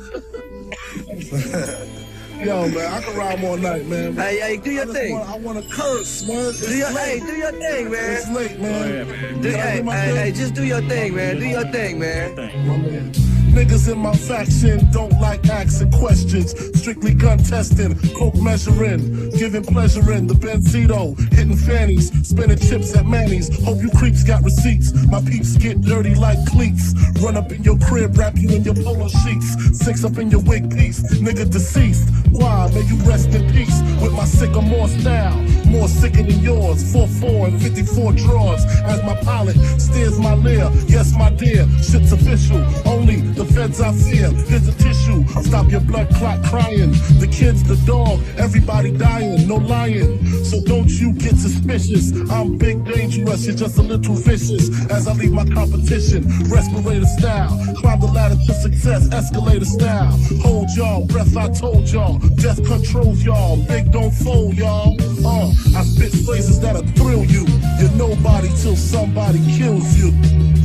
Yo, man, I can rhyme all night, man. Hey, hey, do your I thing. wanna- I want to curse, man. Do your, late. hey, do your thing, man. It's late, man. Oh, do, Can I hey, do my hey, thing? hey, just do your thing, man. Do your thing, man. My man. Niggas in my faction don't like asking questions. Strictly gun testing, coke measuring, giving pleasure in the Benzito, hitting fannies, spinning chips at Manny's. Hope you creeps got receipts. My peeps get dirty like cleats. Run up in your crib, wrap you in your polo sheets. Six up in your wig piece, nigga deceased. Why? May you rest in peace with my sycamore style. More sicker than yours. 4-4 and 54 draws. As my pilot steers my Lear. Yes, my dear, shit's official. Only feds I fear. Here's a tissue. Stop your blood clot crying. The kids, the dog, everybody dying. No lying. So don't you get suspicious. I'm big dangerous. You're just a little vicious. As I leave my competition. Respirator style. Climb the ladder to success. Escalator style. Hold y'all. Breath I told y'all. Death controls y'all. Big don't fold y'all. Uh, I spit phrases that'll thrill you. You're nobody till somebody kills you.